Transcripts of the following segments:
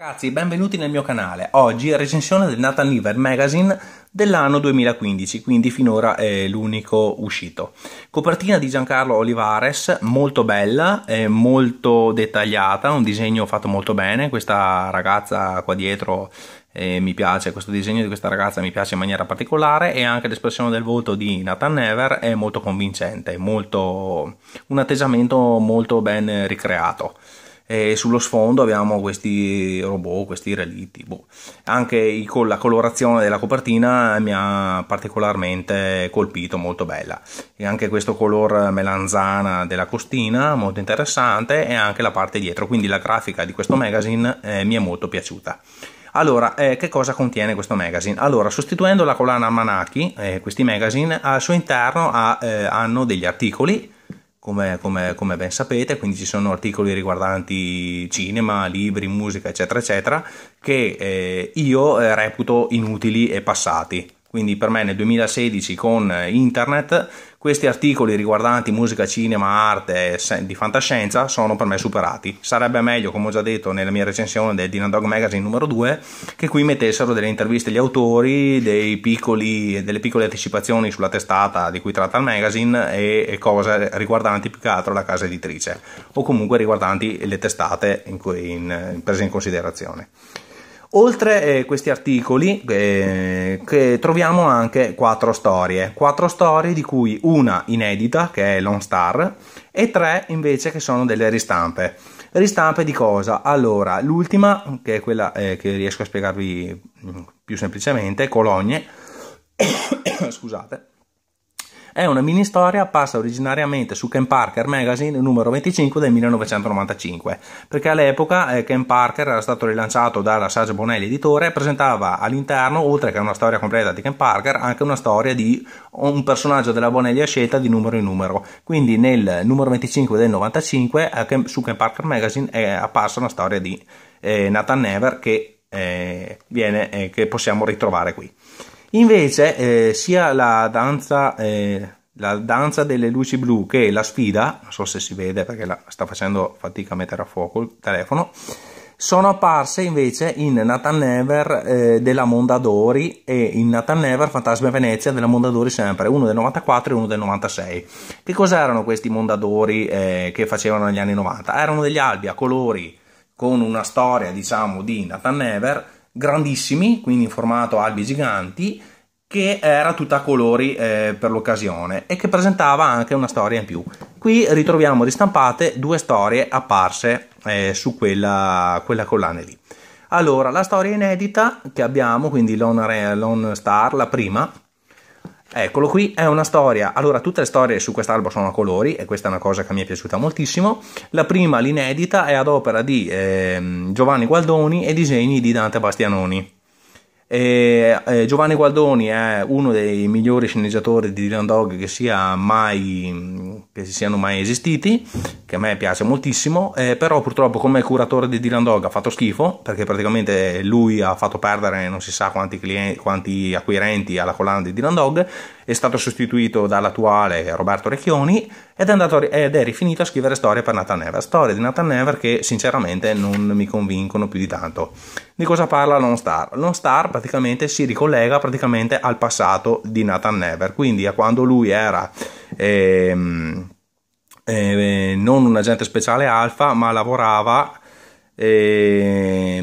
Ragazzi, benvenuti nel mio canale. Oggi recensione del Nathan Never Magazine dell'anno 2015, quindi finora è l'unico uscito. Copertina di Giancarlo Olivares, molto bella, molto dettagliata, un disegno fatto molto bene. Questa ragazza qua dietro eh, mi piace, questo disegno di questa ragazza mi piace in maniera particolare e anche l'espressione del volto di Nathan Never è molto convincente, molto, un atteggiamento molto ben ricreato e sullo sfondo abbiamo questi robot, questi relitti. Boh. Anche la colorazione della copertina mi ha particolarmente colpito, molto bella. E anche questo color melanzana della costina, molto interessante, e anche la parte dietro. Quindi la grafica di questo magazine eh, mi è molto piaciuta. Allora, eh, che cosa contiene questo magazine? Allora, sostituendo la collana Almanacchi, eh, questi magazine al suo interno ha, eh, hanno degli articoli come, come, come, ben sapete, quindi ci sono articoli riguardanti cinema, libri, musica, eccetera, eccetera, che eh, io eh, reputo inutili e passati. Quindi per me nel 2016 con internet questi articoli riguardanti musica, cinema, arte di fantascienza sono per me superati. Sarebbe meglio, come ho già detto nella mia recensione del Dinadog Magazine numero 2, che qui mettessero delle interviste agli autori, piccoli, delle piccole anticipazioni sulla testata di cui tratta il magazine e, e cose riguardanti più che altro la casa editrice o comunque riguardanti le testate in, in, prese in considerazione. Oltre eh, questi articoli eh, che troviamo anche quattro storie, quattro storie di cui una inedita che è Lone Star e tre invece che sono delle ristampe. Ristampe di cosa? Allora, l'ultima che è quella eh, che riesco a spiegarvi mm, più semplicemente, Cologne, scusate, è una mini storia apparsa originariamente su Ken Parker Magazine numero 25 del 1995, perché all'epoca eh, Ken Parker era stato rilanciato dalla Sage Bonelli editore e presentava all'interno, oltre che una storia completa di Ken Parker, anche una storia di un personaggio della Bonelli a scelta di numero in numero. Quindi nel numero 25 del 95 eh, su Ken Parker Magazine è apparsa una storia di eh, Nathan Never che, eh, viene, eh, che possiamo ritrovare qui. Invece, eh, sia la danza, eh, la danza delle luci blu che la sfida, non so se si vede perché la sta facendo fatica a mettere a fuoco il telefono, sono apparse invece in Nathan Never eh, della Mondadori e in Nathan Never Fantasma Venezia della Mondadori sempre, uno del 94 e uno del 96. Che cos'erano questi Mondadori eh, che facevano negli anni 90? Erano degli albi a colori con una storia, diciamo, di Nathan Never grandissimi, quindi in formato albi giganti, che era tutta a colori eh, per l'occasione e che presentava anche una storia in più. Qui ritroviamo ristampate due storie apparse eh, su quella, quella collana lì. Allora, la storia inedita che abbiamo, quindi Lone, Lone Star, la prima, Eccolo qui, è una storia. Allora, tutte le storie su quest'albo sono a colori e questa è una cosa che mi è piaciuta moltissimo. La prima, l'inedita, è ad opera di eh, Giovanni Gualdoni e disegni di Dante Bastianoni. E, eh, Giovanni Gualdoni è uno dei migliori sceneggiatori di Dylan Dog che, sia mai, che siano mai esistiti, che a me piace moltissimo, eh, però purtroppo come curatore di Dylan Dog ha fatto schifo, perché praticamente lui ha fatto perdere non si sa quanti, clienti, quanti acquirenti alla collana di Dylan Dog, è stato sostituito dall'attuale Roberto Recchioni ed è, andato, ed è rifinito a scrivere storie per Nathan Never, storie di Nathan Never che sinceramente non mi convincono più di tanto. Di cosa parla Lone Star? Lone Star praticamente si ricollega praticamente al passato di Nathan Never, quindi a quando lui era... Ehm, eh, non un agente speciale alfa, ma lavorava eh,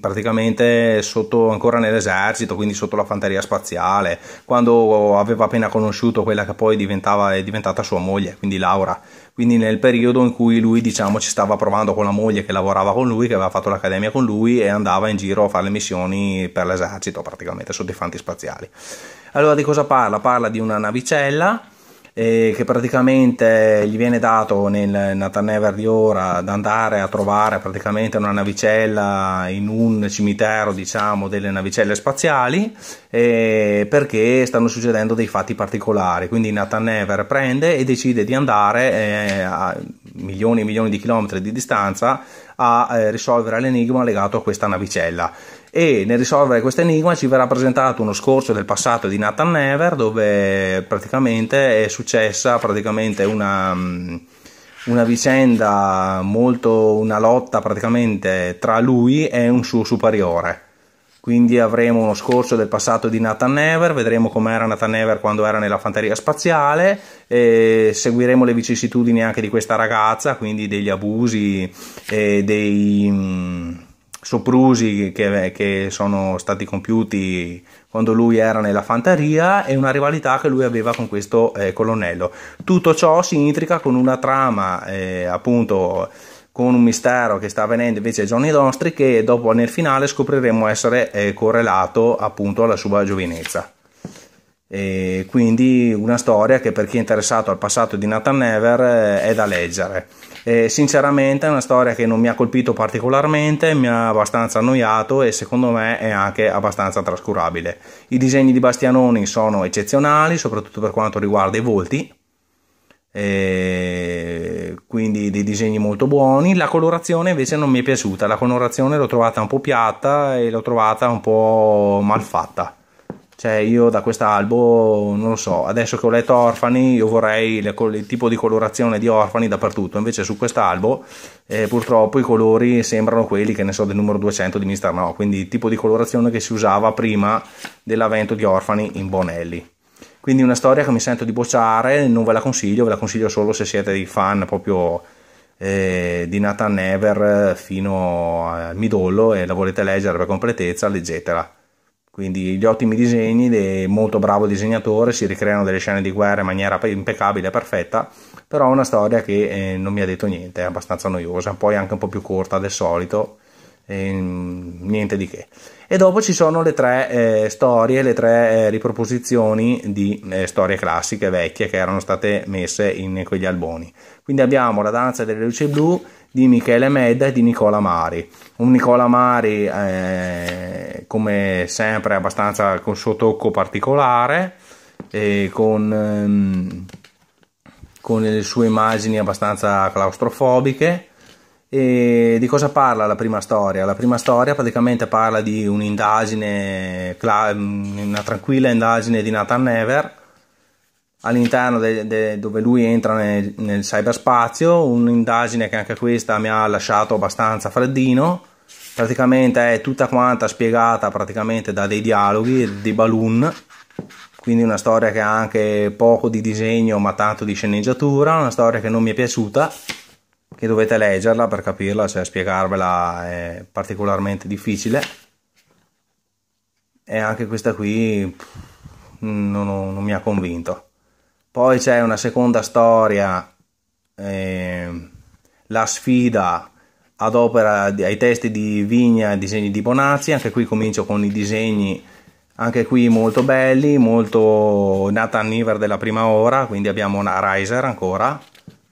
praticamente sotto, ancora nell'esercito, quindi sotto la fanteria spaziale, quando aveva appena conosciuto quella che poi è diventata sua moglie, quindi Laura. Quindi nel periodo in cui lui diciamo ci stava provando con la moglie che lavorava con lui, che aveva fatto l'accademia con lui e andava in giro a fare le missioni per l'esercito praticamente sotto i fanti spaziali. Allora di cosa parla? Parla di una navicella eh, che praticamente gli viene dato nel Nathan Never di ora ad andare a trovare praticamente una navicella in un cimitero diciamo delle navicelle spaziali eh, perché stanno succedendo dei fatti particolari. Quindi Nathan Never prende e decide di andare eh, a milioni e milioni di chilometri di distanza a eh, risolvere l'enigma legato a questa navicella e nel risolvere questo enigma ci verrà presentato uno scorcio del passato di Nathan Never dove praticamente è successa praticamente una, mm, una vicenda molto, una lotta praticamente tra lui e un suo superiore. Quindi avremo uno scorso del passato di Nathan Never, vedremo com'era Nathan Never quando era nella fanteria spaziale, seguiremo le vicissitudini anche di questa ragazza, quindi degli abusi dei mm, soprusi che, che sono stati compiuti quando lui era nella fanteria e una rivalità che lui aveva con questo eh, colonnello. Tutto ciò si intrica con una trama eh, appunto con un mistero che sta avvenendo invece a Johnny Dostri che dopo nel finale scopriremo essere eh, correlato appunto alla sua giovinezza. E quindi una storia che per chi è interessato al passato di Nathan Never eh, è da leggere. E sinceramente è una storia che non mi ha colpito particolarmente, mi ha abbastanza annoiato e secondo me è anche abbastanza trascurabile. I disegni di Bastianoni sono eccezionali, soprattutto per quanto riguarda i volti, quindi dei disegni molto buoni. La colorazione invece non mi è piaciuta, la colorazione l'ho trovata un po' piatta e l'ho trovata un po' malfatta cioè io da quest'albo, non lo so, adesso che ho letto Orfani, io vorrei le, il tipo di colorazione di Orfani dappertutto, invece su quest'albo eh, purtroppo i colori sembrano quelli che ne so del numero 200 di Mister No, quindi il tipo di colorazione che si usava prima dell'avvento di Orfani in Bonelli. Quindi una storia che mi sento di bocciare, non ve la consiglio, ve la consiglio solo se siete dei fan proprio eh, di Nathan Never fino al midollo e la volete leggere per completezza, leggetela quindi gli ottimi disegni, molto bravo disegnatore, si ricreano delle scene di guerra in maniera impeccabile perfetta, però una storia che eh, non mi ha detto niente, è abbastanza noiosa, poi anche un po' più corta del solito, eh, niente di che. E dopo ci sono le tre eh, storie, le tre eh, riproposizioni di eh, storie classiche vecchie che erano state messe in quegli alboni. Quindi abbiamo La danza delle luci blu, di Michele Medda e di Nicola Mari. Un Nicola Mari, eh, come sempre, abbastanza con suo tocco particolare, e con, ehm, con le sue immagini abbastanza claustrofobiche. E di cosa parla la prima storia? La prima storia praticamente parla di un'indagine, una tranquilla indagine di Nathan Never all'interno dove lui entra nel, nel cyberspazio, un'indagine che anche questa mi ha lasciato abbastanza freddino, praticamente è tutta quanta spiegata praticamente da dei dialoghi, dei balloon, quindi una storia che ha anche poco di disegno ma tanto di sceneggiatura, una storia che non mi è piaciuta, che dovete leggerla per capirla, cioè spiegarvela è particolarmente difficile. E anche questa qui non, non mi ha convinto. Poi c'è una seconda storia, eh, la sfida ad opera ai testi di Vigna e disegni di Bonazzi, anche qui comincio con i disegni anche qui molto belli, molto Nathan Niver della prima ora, quindi abbiamo una Riser ancora,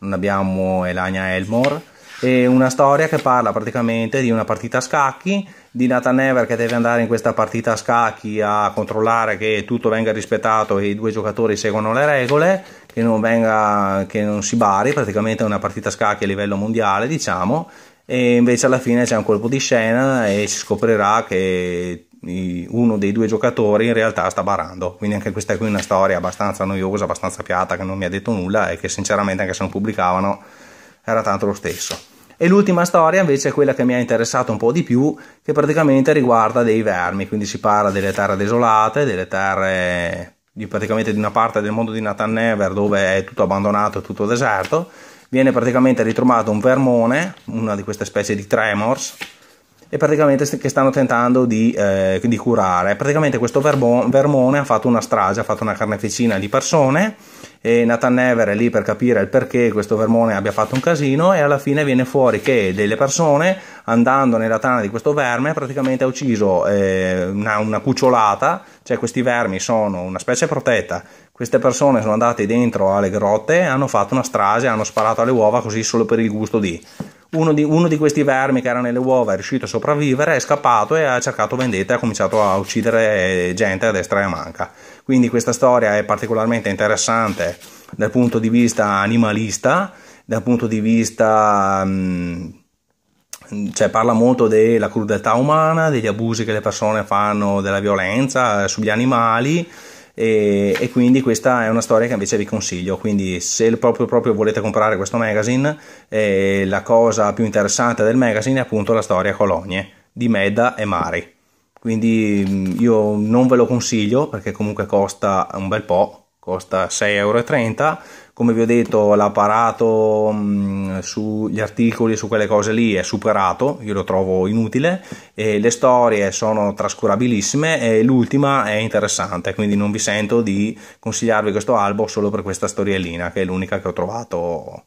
non abbiamo Elania Elmore e una storia che parla praticamente di una partita a scacchi di Nathan Never che deve andare in questa partita a scacchi a controllare che tutto venga rispettato e i due giocatori seguono le regole che non, venga, che non si bari praticamente è una partita a scacchi a livello mondiale diciamo e invece alla fine c'è un colpo di scena e si scoprirà che uno dei due giocatori in realtà sta barando. Quindi anche questa è qui una storia abbastanza noiosa abbastanza piatta che non mi ha detto nulla e che sinceramente anche se non pubblicavano era tanto lo stesso e l'ultima storia invece è quella che mi ha interessato un po' di più, che praticamente riguarda dei vermi, quindi si parla delle terre desolate, delle terre di praticamente di una parte del mondo di Nathan Never dove è tutto abbandonato tutto deserto. Viene praticamente ritrovato un vermone, una di queste specie di tremors, e praticamente che stanno tentando di, eh, di curare. Praticamente questo vermone ha fatto una strage, ha fatto una carneficina di persone e Nathan Never è lì per capire il perché questo vermone abbia fatto un casino e alla fine viene fuori che delle persone andando nella tana di questo verme praticamente ha ucciso eh, una, una cucciolata, cioè questi vermi sono una specie protetta, queste persone sono andate dentro alle grotte hanno fatto una strage, hanno sparato alle uova così solo per il gusto di... Uno di, uno di, questi vermi che era nelle uova è riuscito a sopravvivere, è scappato e ha cercato vendetta e ha cominciato a uccidere gente a destra e a manca. Quindi questa storia è particolarmente interessante dal punto di vista animalista, dal punto di vista... Mh, cioè parla molto della crudeltà umana, degli abusi che le persone fanno, della violenza sugli animali e, e, quindi questa è una storia che invece vi consiglio. Quindi se proprio, proprio volete comprare questo magazine eh, la cosa più interessante del magazine è appunto la storia colonie di Medda e Mari. Quindi mm, io non ve lo consiglio perché comunque costa un bel po' costa 6,30 euro come vi ho detto l'apparato mm, sugli articoli su quelle cose lì è superato io lo trovo inutile le storie sono trascurabilissime e l'ultima è interessante quindi non vi sento di consigliarvi questo albo solo per questa storiellina che è l'unica che ho trovato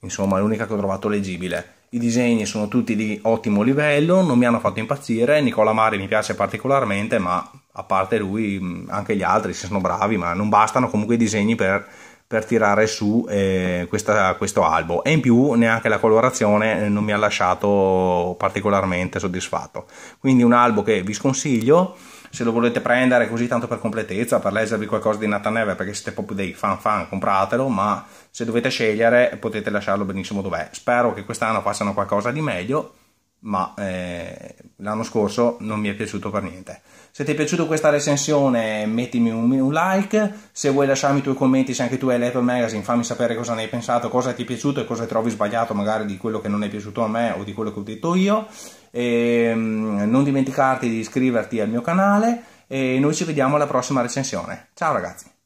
insomma l'unica che ho trovato leggibile. I disegni sono tutti di ottimo livello, non mi hanno fatto impazzire, Nicola Mari mi piace particolarmente, ma a parte lui anche gli altri si sono bravi, ma non bastano comunque i disegni per, per tirare su eh, questa, questo albo e in più neanche la colorazione eh, non mi ha lasciato particolarmente soddisfatto. Quindi un albo che vi sconsiglio se lo volete prendere così tanto per completezza, per leggervi qualcosa di Nataneve perché siete proprio dei fan fan, compratelo, ma se dovete scegliere potete lasciarlo benissimo dov'è. Spero che quest'anno facciano qualcosa di meglio, ma eh, l'anno scorso non mi è piaciuto per niente. Se ti è piaciuta questa recensione mettimi un, un, like, se vuoi lasciarmi i tuoi commenti se anche tu hai letto il magazine fammi sapere cosa ne hai pensato, cosa ti è piaciuto e cosa trovi sbagliato magari di quello che non è piaciuto a me o di quello che ho detto io e, um, non dimenticarti di iscriverti al mio canale e noi ci vediamo alla prossima recensione. Ciao ragazzi!